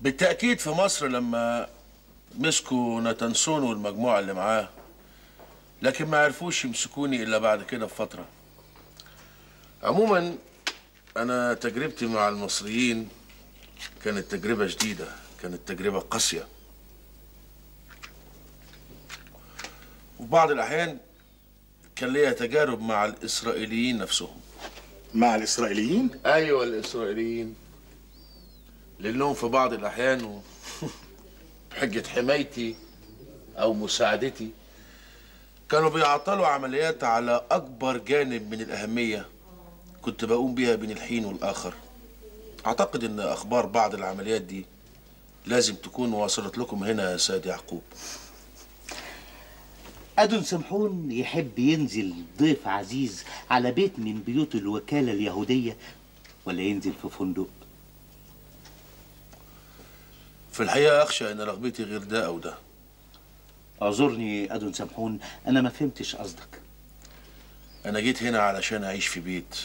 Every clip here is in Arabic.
بالتأكيد في مصر لما مسكوا ناتنسون والمجموعة اللي معاه لكن ما عرفوش يمسكوني إلا بعد كده بفترة. عموما أنا تجربتي مع المصريين كانت تجربة جديدة كانت تجربة قاسية. وفي بعض الأحيان كان ليا تجارب مع الإسرائيليين نفسهم. مع الإسرائيليين؟ أيوة الإسرائيليين. لأنهم في بعض الأحيان. بحجة حمايتي أو مساعدتي كانوا بيعطلوا عمليات على أكبر جانب من الأهمية كنت بقوم بيها بين الحين والآخر أعتقد إن أخبار بعض العمليات دي لازم تكون وصلت لكم هنا يا سيد يعقوب أدون سمحون يحب ينزل ضيف عزيز على بيت من بيوت الوكالة اليهودية ولا ينزل في فندق في الحقيقة أخشى إن رغبتي غير ده أو ده أعذرني أدون سمحون أنا ما فهمتش قصدك. أنا جيت هنا علشان أعيش في بيت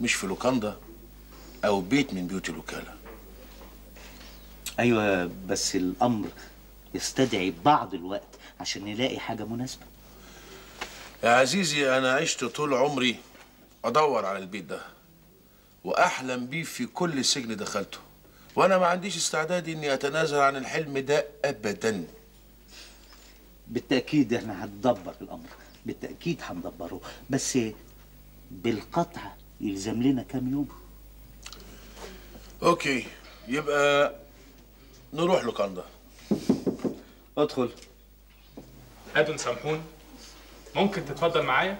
مش في لوكاندا أو بيت من بيوت الوكالة. أيوة بس الأمر يستدعي بعض الوقت عشان نلاقي حاجة مناسبة. يا عزيزي أنا عشت طول عمري أدور على البيت ده وأحلم بيه في كل سجن دخلته. وأنا ما عنديش استعداد إني أتنازل عن الحلم ده أبدا. بالتأكيد إحنا هندبر الأمر. بالتأكيد هندبره. بس بالقطع يلزم لنا كام يوم. أوكي. يبقى نروح لوكاندا أدخل. أدون سامحون. ممكن تتفضل معايا؟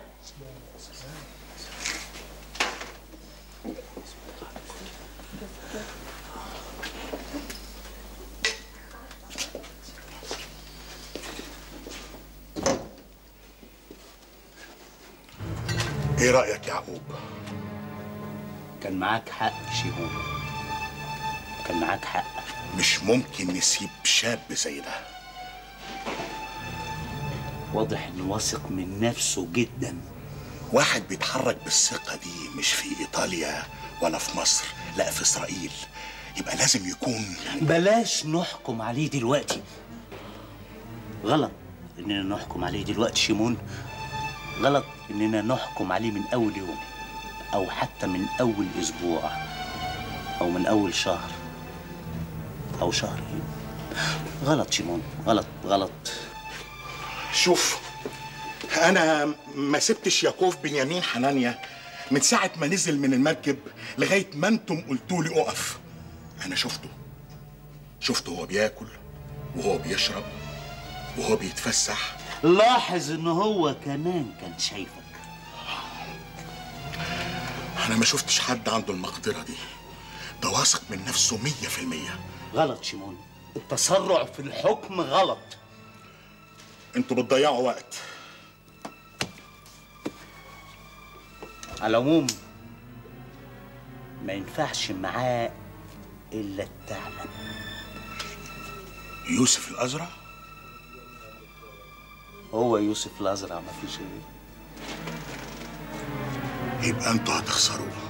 إيه رأيك يا يعقوب؟ كان معاك حق شيهون كان معاك حق. مش ممكن نسيب شاب زي ده. واضح إنه واثق من نفسه جدا. واحد بيتحرك بالثقة دي مش في إيطاليا ولا في مصر لا في إسرائيل. يبقى لازم يكون بلاش نحكم عليه دلوقتي. غلط إننا نحكم عليه دلوقتي شيمون. غلط إننا نحكم عليه من أول يوم أو حتى من أول أسبوع أو من أول شهر أو شهرين. غلط شيمون غلط غلط. شوف أنا ما سبتش ياكوف بنيامين حنانيا من ساعة ما نزل من المركب لغاية ما أنتم قلتوا لي أقف. أنا شفته. شفته وهو بياكل وهو بيشرب وهو بيتفسح. لاحظ إن هو كمان كان شايفك. أنا ما شفتش حد عنده المقدرة دي. ده واثق من نفسه مية في المية. غلط شيمون. التسرع في الحكم غلط. أنتوا بتضيعوا وقت. على العموم ما ينفعش معاه إلا الثعلب يوسف الأزرع هو يوسف الأزرع ما فيش غيره يبقى أنتوا هتخسروه.